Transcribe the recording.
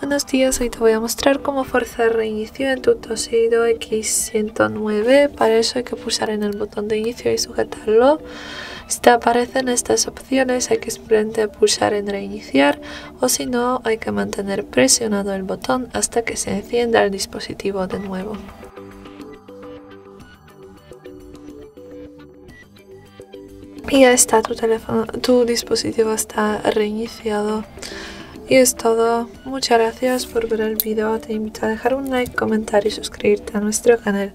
Buenos días, hoy te voy a mostrar cómo forzar reinicio en tu Toshido X109. Para eso hay que pulsar en el botón de inicio y sujetarlo. Si te aparecen estas opciones hay que simplemente pulsar en reiniciar o si no hay que mantener presionado el botón hasta que se encienda el dispositivo de nuevo. Y ya está, tu, teléfono, tu dispositivo está reiniciado. Y es todo. Muchas gracias por ver el video. Te invito a dejar un like, comentar y suscribirte a nuestro canal.